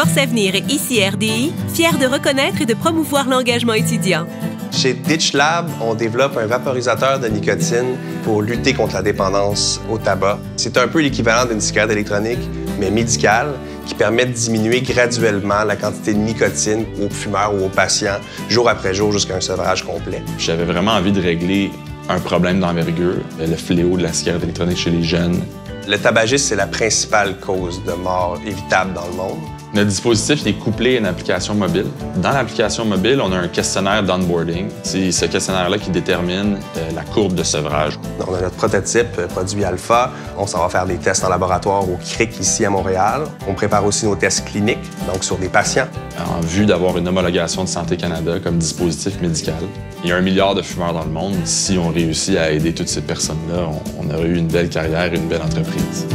Force Avenir et ICRDI, fiers de reconnaître et de promouvoir l'engagement étudiant. Chez Ditch Lab, on développe un vaporisateur de nicotine pour lutter contre la dépendance au tabac. C'est un peu l'équivalent d'une cigarette électronique, mais médicale, qui permet de diminuer graduellement la quantité de nicotine aux fumeurs ou aux patients, jour après jour, jusqu'à un sevrage complet. J'avais vraiment envie de régler un problème d'envergure, le fléau de la cigarette électronique chez les jeunes. Le tabagisme, c'est la principale cause de mort évitable dans le monde. Notre dispositif est couplé à une application mobile. Dans l'application mobile, on a un questionnaire d'onboarding. C'est ce questionnaire-là qui détermine euh, la courbe de sevrage. On a notre prototype euh, produit alpha. On s'en va faire des tests en laboratoire au CRIC ici à Montréal. On prépare aussi nos tests cliniques, donc sur des patients. En vue d'avoir une homologation de Santé Canada comme dispositif médical. Il y a un milliard de fumeurs dans le monde. Si on réussit à aider toutes ces personnes-là, on, aurait eu une belle carrière et une belle entreprise.